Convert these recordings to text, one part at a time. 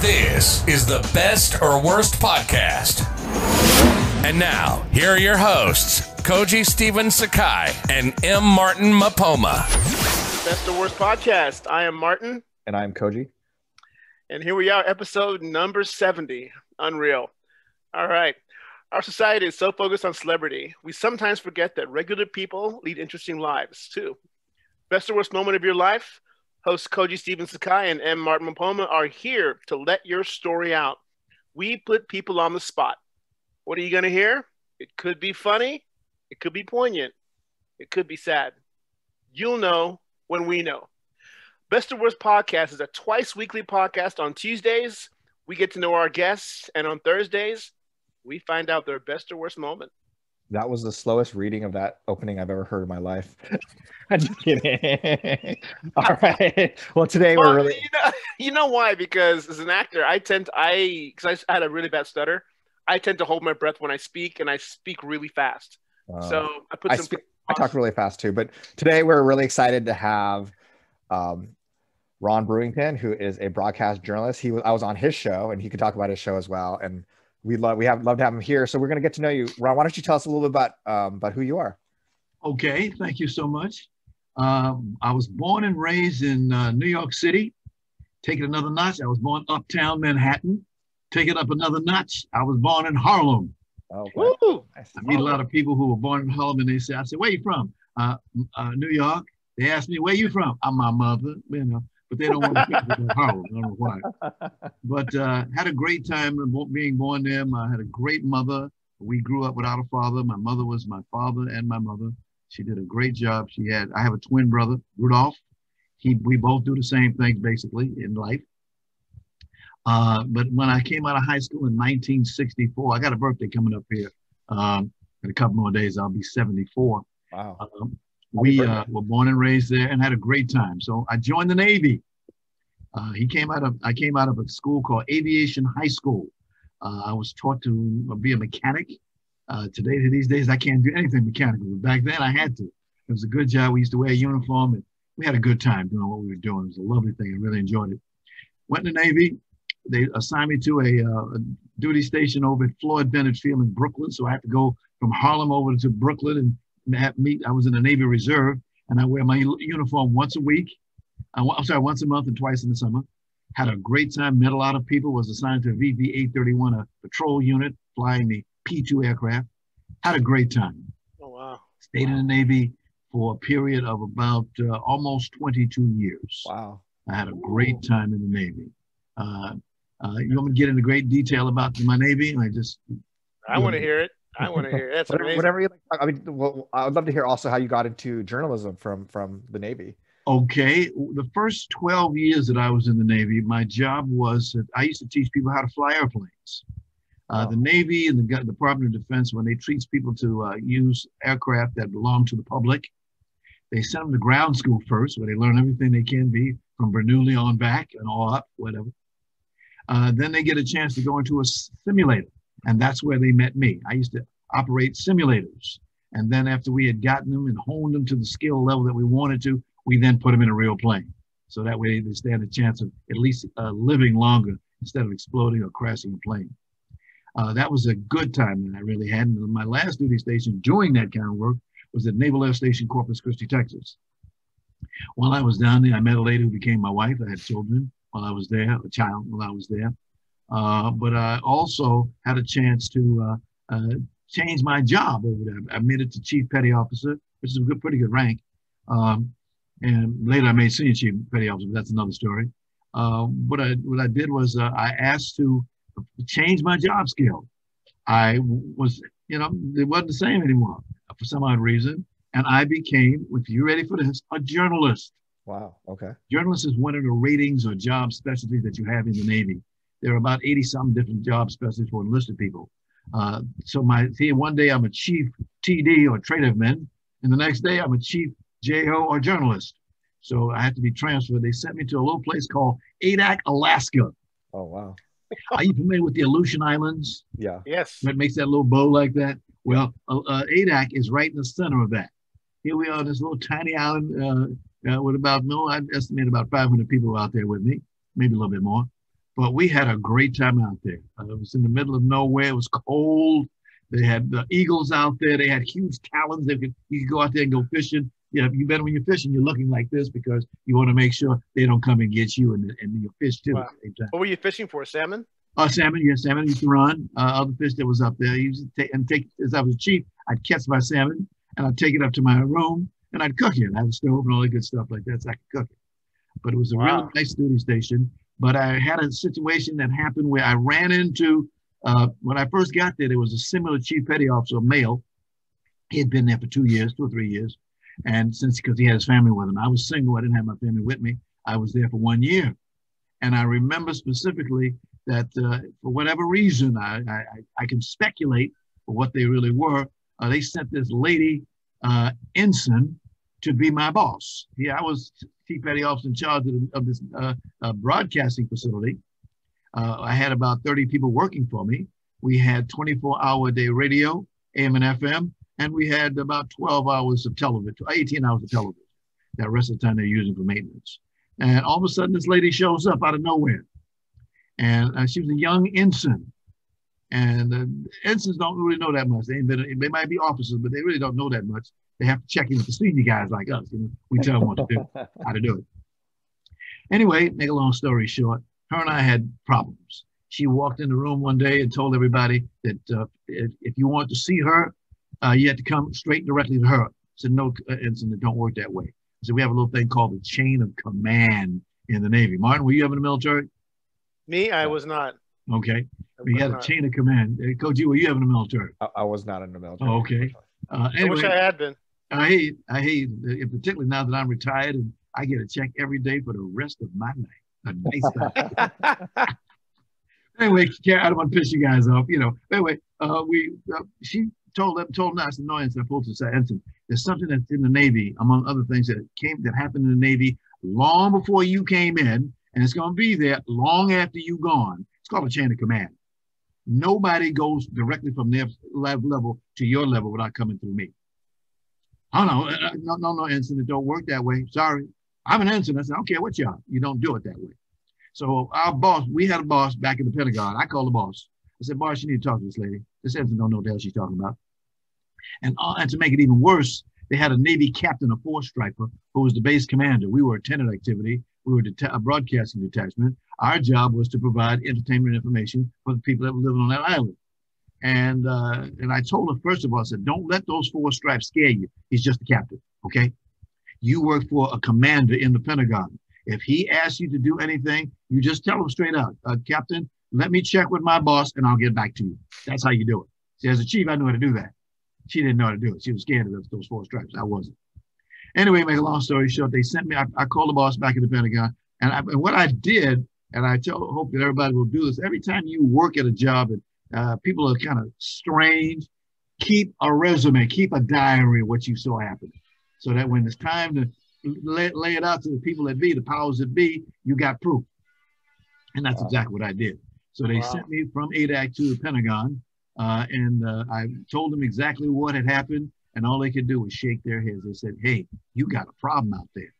This is the Best or Worst Podcast. And now, here are your hosts, Koji Steven Sakai and M. Martin Mapoma. Best or Worst Podcast. I am Martin. And I'm Koji. And here we are, episode number 70. Unreal. All right. Our society is so focused on celebrity, we sometimes forget that regular people lead interesting lives too. Best or worst moment of your life? Hosts Koji Steven Sakai and M. Martin Mapoma are here to let your story out. We put people on the spot. What are you going to hear? It could be funny, it could be poignant, it could be sad. You'll know when we know. Best or Worst Podcast is a twice weekly podcast on Tuesdays. We get to know our guests, and on Thursdays, we find out their best or worst moment. That was the slowest reading of that opening I've ever heard in my life. I'm just kidding. All right. Well, today well, we're really. You know, you know why? Because as an actor, I tend to, I, because I had a really bad stutter, I tend to hold my breath when I speak and I speak really fast. Uh, so I put some. I, speak, I talk really fast too. But today we're really excited to have um, Ron Brewington, who is a broadcast journalist. He was I was on his show and he could talk about his show as well. And we love we have love to have him here. So we're going to get to know you, Ron. Why don't you tell us a little bit about um, about who you are? Okay, thank you so much. Um, I was born and raised in uh, New York City. Take it another notch. I was born uptown Manhattan. Take it up another notch. I was born in Harlem. Oh, I meet a lot of people who were born in Harlem, and they say, "I say, where you from? Uh, uh, New York." They ask me, "Where you from?" I'm my mother, you know but they don't want to pick with Howard. I don't know why. But uh, had a great time being born there. I had a great mother. We grew up without a father. My mother was my father and my mother. She did a great job. She had. I have a twin brother, Rudolph. He. We both do the same things basically in life. Uh, but when I came out of high school in 1964, I got a birthday coming up here. Um, in a couple more days, I'll be 74. Wow. Um, we uh, were born and raised there and had a great time. So I joined the Navy. Uh, he came out of I came out of a school called Aviation High School. Uh, I was taught to be a mechanic. Uh, today, these days, I can't do anything mechanical. But back then, I had to. It was a good job. We used to wear a uniform, and we had a good time doing what we were doing. It was a lovely thing. I really enjoyed it. Went in the Navy. They assigned me to a, uh, a duty station over at Floyd Bennett Field in Brooklyn. So I had to go from Harlem over to Brooklyn and meet. I was in the Navy Reserve, and I wear my uniform once a week. Uh, I'm sorry, once a month and twice in the summer. Had a great time. Met a lot of people. Was assigned to a VP 831, a patrol unit flying the P2 aircraft. Had a great time. Oh wow! Stayed wow. in the Navy for a period of about uh, almost 22 years. Wow! I had a great time in the Navy. Uh, uh, you want me to get into great detail about my Navy? I just. I want to hear it. I want to hear. That's whatever, amazing. whatever you like. I mean, well, I would love to hear also how you got into journalism from from the Navy. Okay, the first 12 years that I was in the Navy, my job was that I used to teach people how to fly airplanes. Uh, The Navy and the Department of Defense, when they teach people to uh, use aircraft that belong to the public, they send them to ground school first, where they learn everything they can be from Bernoulli on back and all up, whatever. Uh, then they get a chance to go into a simulator. And that's where they met me. I used to operate simulators. And then after we had gotten them and honed them to the skill level that we wanted to, we then put them in a real plane. So that way they stand a chance of at least uh, living longer instead of exploding or crashing a plane. Uh, that was a good time that I really had. And my last duty station doing that kind of work was at Naval Air Station Corpus Christi, Texas. While I was down there, I met a lady who became my wife. I had children while I was there, a child while I was there. Uh, but I also had a chance to uh, uh, change my job over there. I made it to chief petty officer, which is a good, pretty good rank. Um, and later I made senior chief petty officer, but that's another story. Uh, what I what I did was uh, I asked to change my job skill. I was, you know, it wasn't the same anymore for some odd reason, and I became, if you ready for this, a journalist. Wow. Okay. Journalist is one of the ratings or job specialties that you have in the Navy there are about 80 some different job specialties for enlisted people. Uh, so my see, one day I'm a chief TD or Tradevman, and the next day I'm a chief JO or journalist. So I had to be transferred. They sent me to a little place called Adak, Alaska. Oh wow! Are you familiar with the Aleutian Islands? Yeah. Yes. That makes that little bow like that. Well, uh, uh, Adak is right in the center of that. Here we are, on this little tiny island uh, uh with about no, I estimate about 500 people out there with me, maybe a little bit more but we had a great time out there. Uh, it was in the middle of nowhere. It was cold. They had the eagles out there. They had huge talons. They could you could go out there and go fishing. You Yeah, you better when you're fishing, you're looking like this because you want to make sure they don't come and get you and, and your fish too. Wow. What were you fishing for? Salmon? Uh, salmon, yeah, salmon used to run. Uh, other fish that was up there. He used to take and take as I was cheap, I'd catch my salmon and I'd take it up to my room and I'd cook it. I had a stove and all that good stuff like that, so I could cook it. But it was a wow. really nice duty station. But I had a situation that happened where I ran into uh, when I first got there. There was a similar chief petty officer, male. He had been there for two years, two or three years, and since because he had his family with him, I was single. I didn't have my family with me. I was there for one year, and I remember specifically that uh, for whatever reason, I, I, I can speculate for what they really were. Uh, they sent this lady uh, ensign to be my boss. Yeah, I was chief petty officer in charge of, of this uh, uh, broadcasting facility. Uh, I had about 30 people working for me. We had 24 hour day radio, AM and FM, and we had about 12 hours of television, 18 hours of television. That rest of the time they're using for maintenance. And all of a sudden, this lady shows up out of nowhere and uh, she was a young ensign. And uh, ensigns don't really know that much. They, been, they might be officers, but they really don't know that much. They have to check in with the senior guys like us. You know, we tell them what to do, how to do it. Anyway, make a long story short, her and I had problems. She walked in the room one day and told everybody that uh, if, if, you want to see her, uh, you had to come straight directly to her. I said, no, uh, ensign, it don't work that way. I said, we have a little thing called the chain of command in the Navy. Martin, were you ever in the military? Me, I was not. Okay. We had a chain of command. Uh, Coach, you were you have in the military? I, I, was not in the military. Oh, okay. Uh, anyway, I wish I had been. I hate, I hate, uh, particularly now that I'm retired and I get a check every day for the rest of my life. A nice anyway, I don't want to piss you guys off, you know. Anyway, uh, we uh, she told them told them I said no, I pulled to say, Ensign, there's something that's in the Navy, among other things that came that happened in the Navy long before you came in and it's going to be there long after you gone. It's called a chain of command. Nobody goes directly from their level to your level without coming through me. Oh no, no, no, no, ensign. It don't work that way. Sorry, I'm an ensign. I said, I don't care what you are. You don't do it that way. So our boss, we had a boss back in the Pentagon. I called the boss. I said, boss, you need to talk to this lady. This ensign don't know what the hell she's talking about. And, uh, and to make it even worse, they had a Navy captain, a four striper, who was the base commander. We were a tenant activity we were a broadcasting detachment. Our job was to provide entertainment information for the people that were living on that island. And uh, and I told her first of all, I said, don't let those four stripes scare you. He's just a captain, okay? You work for a commander in the Pentagon. If he asks you to do anything, you just tell him straight out, uh, Captain, let me check with my boss and I'll get back to you. That's how you do it. See, as a chief, I knew how to do that. She didn't know how to do it. She was scared of those four stripes. I wasn't. Anyway, make a long story short, they sent me, I, I called the boss back at the Pentagon. And, I, and what I did, and I tell, hope that everybody will do this, every time you work at a job and uh, people are kind of strange, keep a resume, keep a diary of what you saw happen. So that when it's time to lay, lay it out to the people that be, the powers that be, you got proof. And that's wow. exactly what I did. So they wow. sent me from Adak to the Pentagon, uh, and uh, I told them exactly what had happened. And all they could do was shake their heads. They said, Hey, you got a problem out there.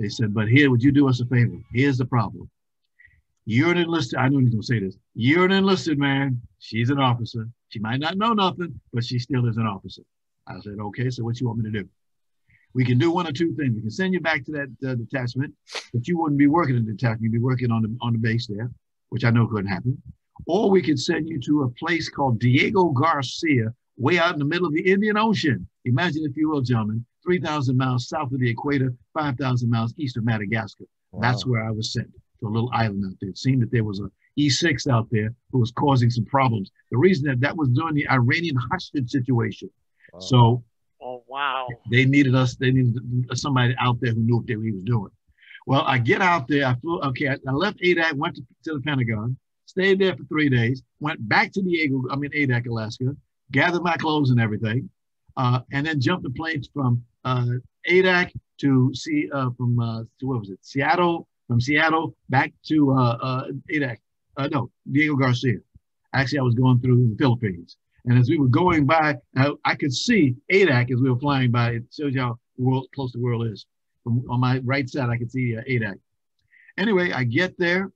They said, But here, would you do us a favor? Here's the problem. You're an enlisted, I know going to say this. You're an enlisted man. She's an officer. She might not know nothing, but she still is an officer. I said, Okay, so what you want me to do? We can do one or two things. We can send you back to that uh, detachment, but you wouldn't be working in the detachment. You'd be working on the, on the base there, which I know couldn't happen. Or we could send you to a place called Diego Garcia, way out in the middle of the Indian Ocean. Imagine, if you will, gentlemen, 3,000 miles south of the equator, 5,000 miles east of Madagascar. Wow. That's where I was sent to a little island out there. It seemed that there was a E6 out there who was causing some problems. The reason that that was during the Iranian hostage situation. Wow. So, oh wow, they needed us. They needed somebody out there who knew what they, he was doing. Well, I get out there. I flew. Okay, I, I left Adak, went to, to, the Pentagon, stayed there for three days, went back to Diego. I mean Adak, Alaska, gathered my clothes and everything, uh, and then jumped the planes from uh, Adak to see uh, from uh, what was it Seattle from Seattle back to uh, uh, Adak. Uh, no, Diego Garcia. Actually, I was going through the Philippines, and as we were going by, I, I could see Adak as we were flying by. It shows you how world, close the world is. From on my right side, I could see uh, Adak. Anyway, I get there,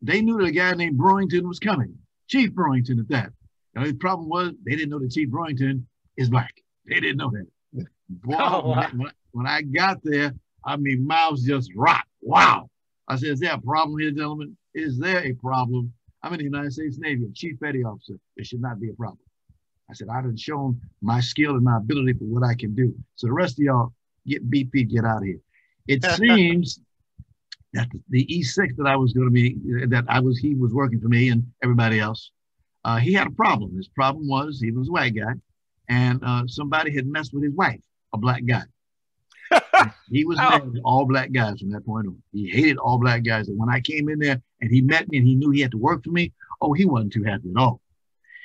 they knew that a guy named Brewington was coming, Chief Brewington at that. The problem was they didn't know that Chief Brewington is black. They didn't know that. Boy, Oh, wow. when, I, when I got there, I mean, mouths just dropped. Wow. I said, is there a problem here, gentlemen? Is there a problem? I'm in the United States Navy, a chief petty officer. There should not be a problem. I said, I done shown my skill and my ability for what I can do. So the rest of y'all get BP, get out of here. It seems that the E6 that I was going to be, that I was, he was working for me and everybody else. Uh, he had a problem. His problem was he was a white guy, and uh, somebody had messed with his wife, a black guy. he was Ow. mad at all black guys from that point on. He hated all black guys. And when I came in there and he met me and he knew he had to work for me, oh, he wasn't too happy at all.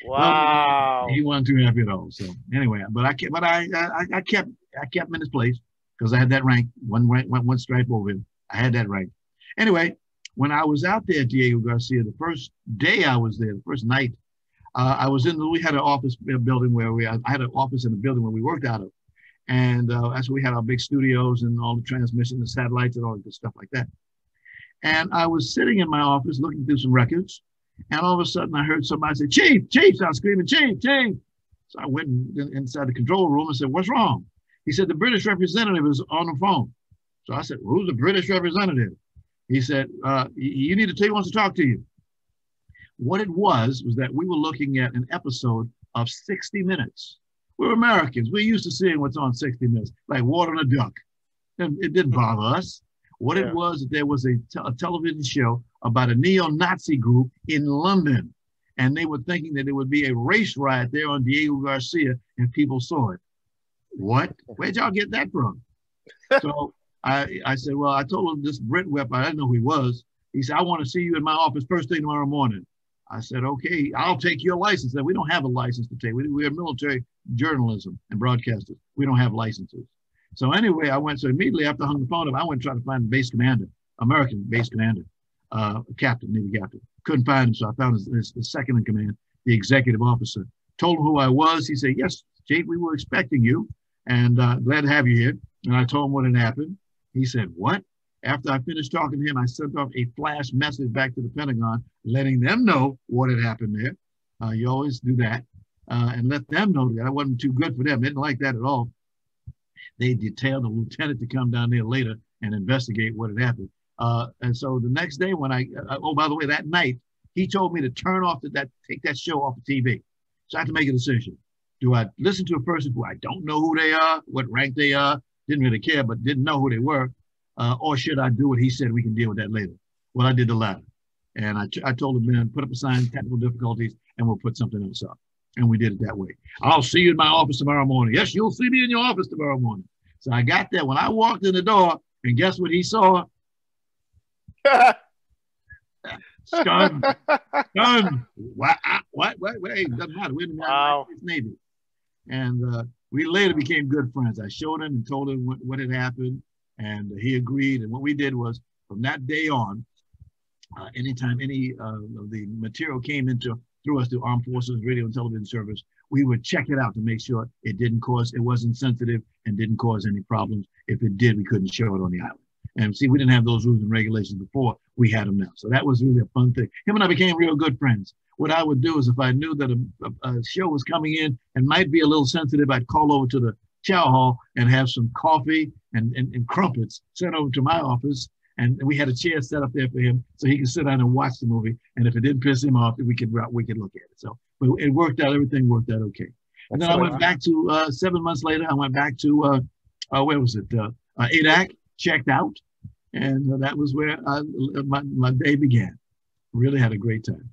Wow. He wasn't too happy at all. So anyway, but I kept, but I, I, I kept, I kept him in his place because I had that rank, one rank, one, one stripe over him. I had that rank. Anyway, when I was out there, Diego Garcia, the first day I was there, the first night, uh, I was in. We had an office building where we. I had an office in the building where we worked out of, and uh, that's where we had our big studios and all the transmission and satellites and all the stuff like that. And I was sitting in my office looking through some records, and all of a sudden I heard somebody say, "Chief, Chief!" So I was screaming, "Chief, Chief!" So I went in, inside the control room and said, "What's wrong?" He said, "The British representative is on the phone." So I said, "Who's the British representative?" He said, uh, "You need to tell he wants to talk to you." What it was was that we were looking at an episode of 60 Minutes. We're Americans. We're used to seeing what's on 60 Minutes, like water on a duck. And it didn't hmm. bother us. What Yeah. it was, there was a, te- a television show about a neo-Nazi group in London, and they were thinking that it would be a race riot there on Diego Garcia, and people saw it. What? Where'd y'all get that from? so I, I said, well, I told him this Brit rep, I didn't know who he was. He said, I want to see you in my office first thing tomorrow morning. I said, okay, I'll take your license. Then we don't have a license to take. We, we are military journalism and broadcasters. We don't have licenses. So anyway, I went. So immediately after I hung the phone up, I went try to find the base commander, American base commander, uh, captain, Navy captain. Couldn't find him, so I found his, his, his second in command, the executive officer. Told him who I was. He said, "Yes, Chief, we were expecting you, and uh, glad to have you here." And I told him what had happened. He said, "What?" After I finished talking to him, I sent off a flash message back to the Pentagon, letting them know what had happened there. Uh, you always do that, uh, and let them know that I wasn't too good for them. They didn't like that at all. They detailed a lieutenant to come down there later and investigate what had happened. Uh, and so the next day, when I uh, oh by the way, that night he told me to turn off the, that take that show off the TV. So I had to make a decision. Do I listen to a person who I don't know who they are, what rank they are, didn't really care, but didn't know who they were, uh, or should I do what he said? We can deal with that later. Well, I did the latter, and I, I told him, man, put up a sign, technical difficulties, and we'll put something else up. And we did it that way. I'll see you in my office tomorrow morning. Yes, you'll see me in your office tomorrow morning. So I got there. When I walked in the door, and guess what he saw? Stunned. Stunned. What? What? What? Doesn't matter. We're in the Wow. Navy. And uh, we later became good friends. I showed him and told him what, what had happened, and he agreed. And what we did was from that day on, uh, anytime any uh, of the material came into through us through Armed Forces Radio and Television Service, we would check it out to make sure it didn't cause, it wasn't sensitive and didn't cause any problems. If it did, we couldn't show it on the island. And see, we didn't have those rules and regulations before. We had them now. So that was really a fun thing. Him and I became real good friends. What I would do is if I knew that a, a, a show was coming in and might be a little sensitive, I'd call over to the chow hall and have some coffee and, and, and crumpets sent over to my office. And we had a chair set up there for him so he could sit down and watch the movie. And if it didn't piss him off, we could we could look at it. So but it worked out. Everything worked out okay. And then I went back to uh, seven months later. I went back to uh, uh, where was it? Uh, uh, Adak, checked out, and uh, that was where I, my my day began. Really had a great time.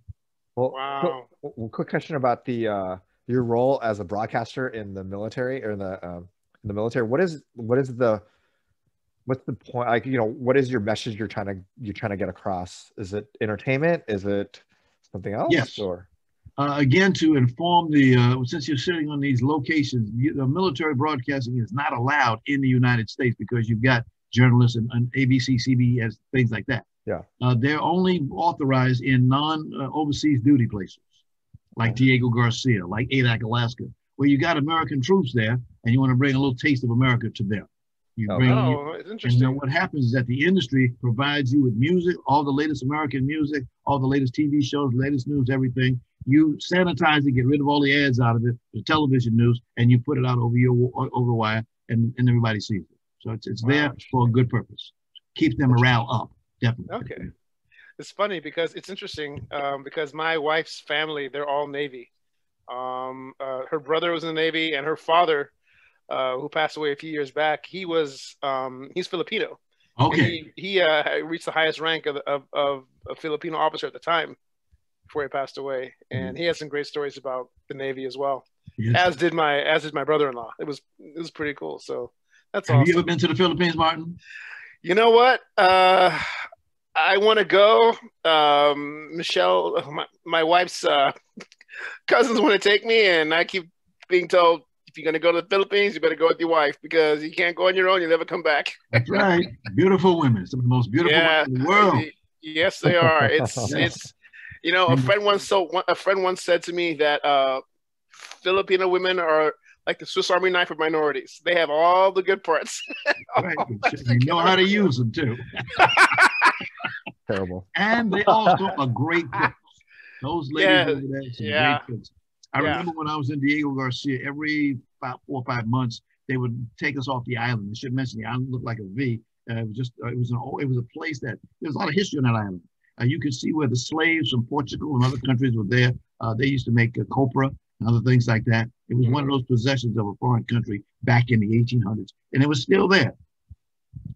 Well, Wow. quick, well, quick question about the uh, your role as a broadcaster in the military or in the um, in the military. What is what is the what's the point? Like, you know, what is your message you're trying to you're trying to get across? Is it entertainment? Is it something else? Yes. Or Uh, again, to inform the uh, since you're sitting on these locations, you, the military broadcasting is not allowed in the United States because you've got journalists and, and ABC, CBS, things like that. Yeah. Uh, they're only authorized in non-overseas duty places, like Diego Garcia, like Adak, Alaska, where you got American troops there, and you want to bring a little taste of America to them. You Oh, bring Oh, it's and interesting. then what happens is that the industry provides you with music, all the latest American music, all the latest TV shows, latest news, everything. You sanitize it, get rid of all the ads out of it, the television news, and you put it out over your over wire, and, and everybody sees it. So it's it's there for a good purpose. Keep their morale up, definitely. Okay. It's funny because it's interesting um, because my wife's family, they're all Navy. Um, uh, her brother was in the Navy, and her father, uh, who passed away a few years back, he was um, he's Filipino. Okay. He, he uh, reached the highest rank of, of, of a Filipino officer at the time before he passed away, and he has some great stories about the Navy as well. Yes. As did my as did my brother-in-law. It was it was pretty cool. So that's Have awesome. you ever been to the Philippines, Martin? You know what? Uh, I want to go. Um, Michelle, my, my wife's uh, cousins want to take me, and I keep being told if you're going to go to the Philippines, you better go with your wife because you can't go on your own. You'll never come back. That's right. Beautiful women, some of the most beautiful yeah, women in the world. yes, they are. It's it's you know a friend once so a friend once said to me that uh, Filipino women are like the Swiss Army knife of minorities. They have all the good parts. Right. You know how to use them too. Terrible. and they also are great cooks. Those ladies Yeah, over there, some yeah. great cooks. I Yeah. remember when I was in Diego Garcia, every about four or five months, they would take us off the island. I should mention the island looked like a V. Uh, it was just uh, it was an old- it was a place that there's a lot of history on that island. Uh, you could see where the slaves from Portugal and other countries were there. Uh, they used to make uh, copra and other things like that. It was one of those possessions of a foreign country back in the 1800s, and it was still there.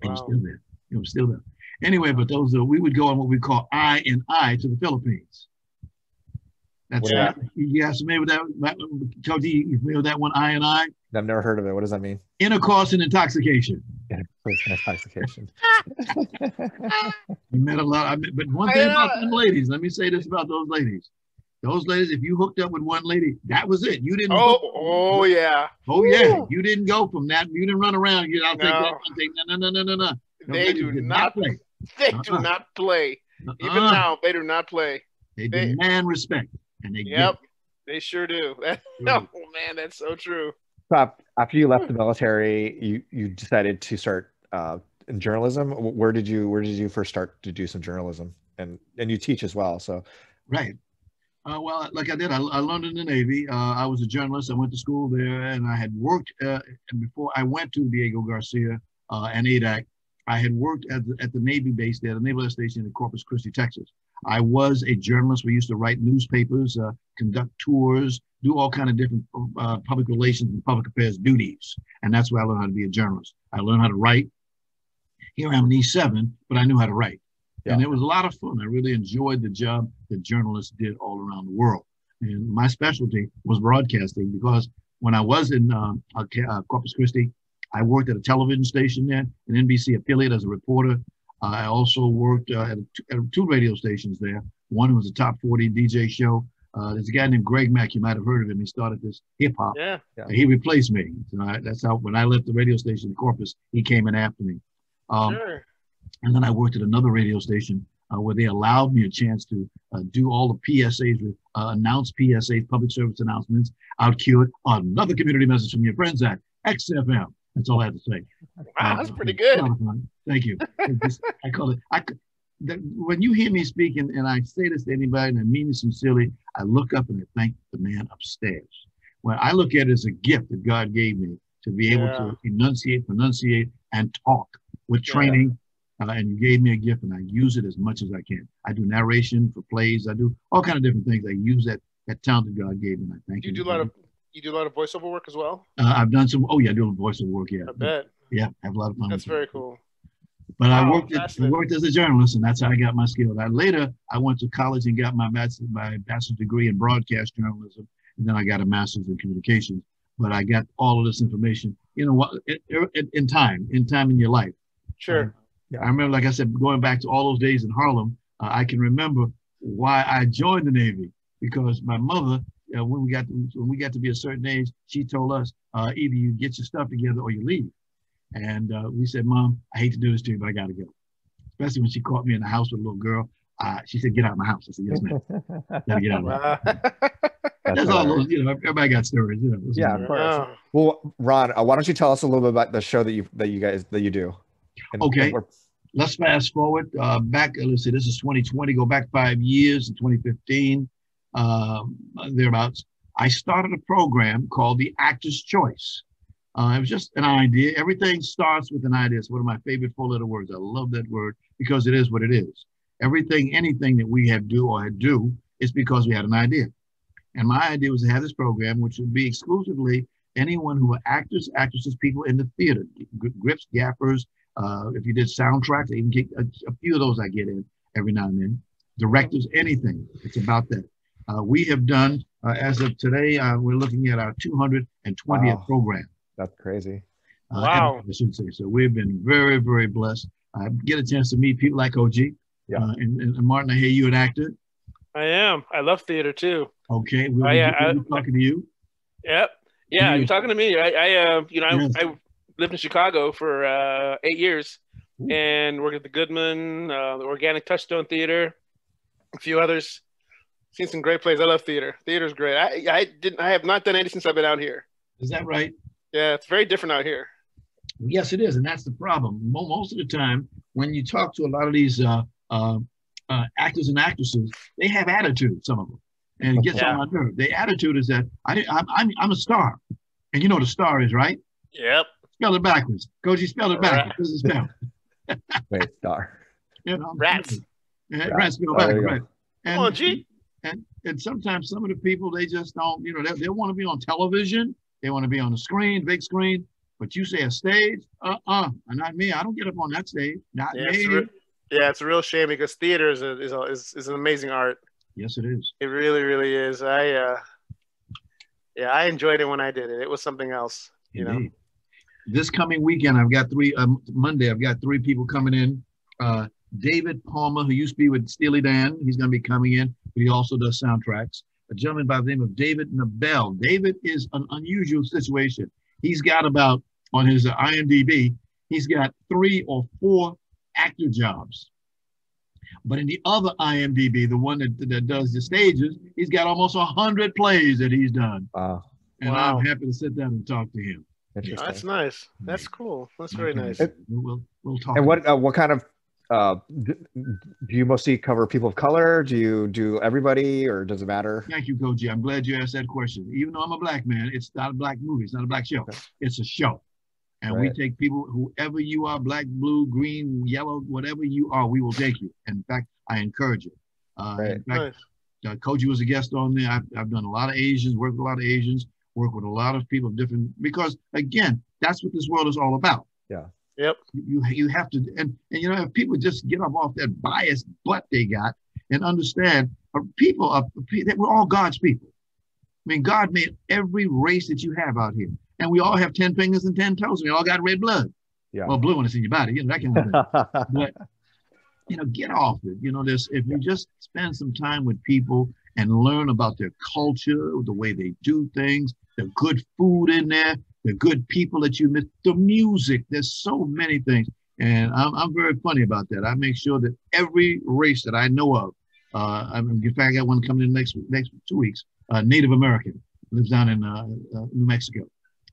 It was Wow. still there. It was still there. Anyway, but those are, we would go on what we call I and I to the Philippines. That's Yeah. right. You guys familiar with that? that Cody, you familiar with that one? I and I. I've never heard of it. What does that mean? Intercourse and intoxication. Intoxication. You met a lot. I met, but one thing about them ladies, let me say this about those ladies. Those ladies, if you hooked up with one lady, that was it. You didn't. Oh, oh yeah. oh yeah. You didn't go from that. You didn't run around. You, I'll take that. I'll take no, no, no, no, no, no. They do not. play. They do Uh-uh. not play. Even Uh-uh. now, they do not play. They they- demand respect, and they Yep, they sure do. get oh man, that's so true. So after you left the military, you you decided to start uh, in journalism. Where did you Where did you first start to do some journalism? And and you teach as well. So Right. Uh, well, like I did, I, I learned in the Navy. Uh, I was a journalist. I went to school there, and I had worked. Uh, and before I went to Diego Garcia uh, and Adak, I had worked at the, at the Navy base there, the Naval Air Station in Corpus Christi, Texas. I was a journalist. We used to write newspapers, uh, conduct tours, do all kind of different uh, public relations and public affairs duties, and that's where I learned how to be a journalist. I learned how to write. Here I'm an E7, but I knew how to write. And it was a lot of fun. I really enjoyed the job that journalists did all around the world. And my specialty was broadcasting because when I was in um, uh, uh, Corpus Christi, I worked at a television station there, an NBC affiliate as a reporter. I also worked uh, at, at two radio stations there. One was a top 40 DJ show. Uh, there's a guy named Greg Mack. You might have heard of him. He started this hip hop. Yeah. Yeah. He replaced me. So I, that's how when I left the radio station in Corpus, he came in after me. Um, sure. and then I worked at another radio station uh, where they allowed me a chance to uh, do all the PSAs, uh, announce PSAs, public service announcements, out cue it. Another community message from your friends at XFM. That's all I have to say. Wow, that's Uh, pretty good. a lot of fun. Thank you. Just- I call it. I, the, when you hear me speaking, and I say this to anybody, and I mean it sincerely, I look up and I thank the man upstairs. When I look at it as a gift that God gave me to be able Yeah. to enunciate, pronunciate, and talk with Yeah. training, uh, and you gave me a gift, and I use it as much as I can. I do narration for plays. I do all kind of different things. I use that that talent that God gave me. And I thank You you. do a lot of you do a lot of voiceover work as well. Uh, I've done some. Oh yeah, I do voiceover work. Yeah, I bet yeah, I have a lot of fun. that's very cool. But I worked at, I worked as a journalist, and that's how I got my skill. I, later, I went to college and got my bachelor's, my bachelor's degree in broadcast journalism, and then I got a master's in communications. But I got all of this information, you know, what in, in- time, in time in your life. Sure. I remember, like I said, going back to all those days in Harlem, uh, I can remember why I joined the Navy because my mother, uh, when we got to, when we got to be a certain age, she told us uh, either you get your stuff together or you leave. And uh, we said, Mom, I hate to do this to you, but I got to go. Especially when she caught me in the house with a little girl. Uh, she said, Get out of my house. I said, Yes, ma'am. Gotta get out of my house. That's That's all those, you know, everybody got stories, you know. Yeah, of course. Oh. Well, Ron, uh, why don't you tell us a little bit about the show that you that you guys that you do? And- Okay. and let's fast forward uh, back. uh, Let's see, this is 2020. Go back five years in 2015, um, thereabouts. I started a program called the Actor's Choice. Uh, it was just an idea. Everything starts with an idea. It's one of my favorite four-letter words. I love that word because it is what it is. Everything, anything that we have do or do is because we had an idea. And my idea was to have this program, which would be exclusively anyone who are actors, actresses, people in the theater, grips, gaffers, uh, if you did soundtracks, even get a, a few of those I get in every now and then. Directors, anything. It's about that. Uh, we have done, uh, as of today, uh, we're looking at our 220th Wow. program. That's crazy. Uh, Wow. I should say. So we've been very, very blessed. I get a chance to meet people like OG. Yeah. Uh, and, and Martin, I hear you an actor. I am. I love theater too. Okay. We'll, yeah, we'll be I- talking to you. Yep. Yeah, you're talking to me. I, I uh, you know, I, Yes. I lived in Chicago for uh, eight years Ooh. and worked at the Goodman, uh, the Organic Touchstone Theater, a few others. Seen some great plays. I love theater. Theater's great. I, I didn't. I have not done any since I've been out here. Is that right? Yeah, it's very different out here. Yes, it is, and that's the problem. Most of the time, when you talk to a lot of these uh, uh, uh, actors and actresses, they have attitude. Some of them, and it gets Yeah. on my nerve. The attitude is that I, I'm, I'm I'm a star, and you know what a star is, right? Yep. Spell it backwards. Coach, you spelled it backwards. Right. This is spell. Wait, star. You know, Rats. Yeah, Rats. rats spell Oh, there you backwards. Right. Come on, G. and sometimes some of the people they just don't you know they, they want to be on television they want to be on the screen big screen but you say a stage uh-uh not me i don't get up on that stage not Yeah, it's, me re- yeah, it's a real shame because theater is a, is, a, is is an amazing art. yes it is It really, really is. I uh, yeah, I enjoyed it when I did it. It was something else. You know. This coming weekend i've got three um, monday i've got three people coming in uh david palmer who used to be with steely dan he's going to be coming in but he also does soundtracks a gentleman by the name of david nabel david is an unusual situation he's got about on his uh, imdb he's got three or four actor jobs but in the other imdb the one that, that does the stages he's got almost a hundred plays that he's done Wow. and Wow. i'm happy to sit down and talk to him Interesting. That's nice. That's cool. That's very nice. We'll, we'll, we'll talk. And what uh, what kind of uh, do you mostly cover people of color? Do you do everybody, or does it matter? Thank you, Koji. I'm glad you asked that question. Even though I'm a black man, it's not a black movie. It's not a black show. Okay. It's a show. And Right. we take people, whoever you are, black, blue, green, yellow, whatever you are, we will take you. In fact, I encourage it. Uh, Right. In fact, Nice. uh, Koji was a guest on there. I've, I've done a lot of Asians, worked with a lot of Asians, worked with a lot of people of different, because again, that's what this world is all about. Yeah. Yep. You, you have to, and, and you know, if people just get up off that biased butt they got and understand, uh, people are, that we're all God's people. I mean, God made every race that you have out here. And we all have 10 fingers and 10 toes. And we all got red blood. Yeah. Well, blue when it's in your body, you know, that kind of thing but you know get off it you know this if you just spend some time with people and learn about their culture the way they do things the good food in there the good people that you meet the music there's so many things and i'm, I'm very funny about that i make sure that every race that i know of uh, I'm, in fact i got one coming in next next two weeks uh, native american lives down in uh, uh, new mexico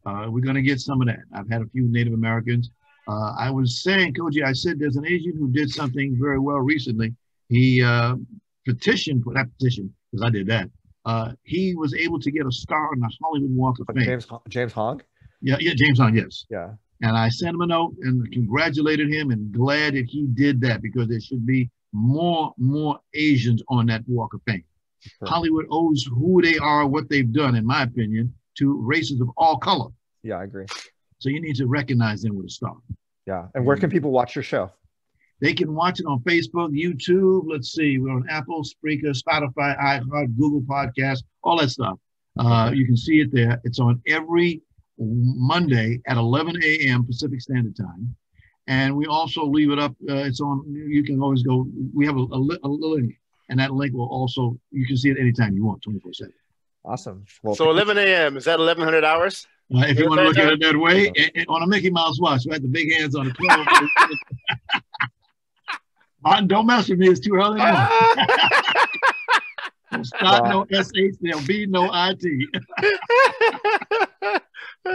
uh, we're going to get some of that i've had a few native americans uh, I was saying, Koji, I said there's an Asian who did something very well recently. He uh, petitioned for that petition because I did that. Uh, he was able to get a star on the Hollywood Walk of Fame. James James Hong. Yeah, yeah, James Hong, yes. Yeah. And I sent him a note and congratulated him and glad that he did that because there should be more more Asians on that Walk of Fame. Sure. Hollywood owes who they are, what they've done, in my opinion, to races of all color. Yeah, I agree. So you need to recognize them with a star. Yeah. And where can people watch your show? They can watch it on Facebook, YouTube. Let's see, we're on Apple, Spreaker, Spotify, iHeart, Google Podcasts, all that stuff. Uh, you can see it there. It's on every Monday at 11 a.m. Pacific Standard Time. And we also leave it up. Uh, it's on, you can always go, we have a, a, a link, and that link will also, you can see it anytime you want, 24 7. Awesome. Well, So 11 a.m. Is that 1100 hours? Uh, if you want to look at it that way, and- and on a Mickey Mouse watch, right? The big hands on the 12. Martin, don't mess with me. It's too early. in the morning. Start no SH, there'll be no IT.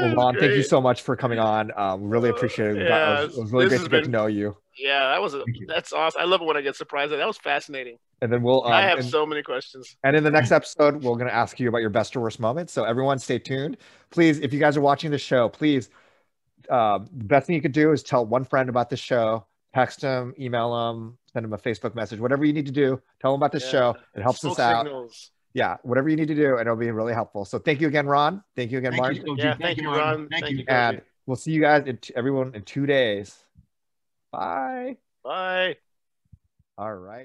Well, Ron, thank you so much for coming on. Um, really appreciate it. It Yeah, was, it was really great to has get to know you. Yeah, that was a, that's awesome. I love it when I get surprised. That was fascinating. And then we'll um, I have and, so many questions. and in the next episode, we're going to ask you about your best or worst moments. So everyone, stay tuned. Please, if you guys are watching the show, please, uh, the best thing you could do is tell one friend about the show. Text them, email them, send them a Facebook message, whatever you need to do. Tell them about the Yeah. show. It helps Smoke us out. signals. Yeah, whatever you need to do, and it'll be really helpful. So thank you again, Ron. Thank you again, Thank Martin. you, Yeah, thank you, Martin. Ron. Thank Thank you. you. And we'll see you guys, in t- everyone, in two days. Bye. Bye. All right.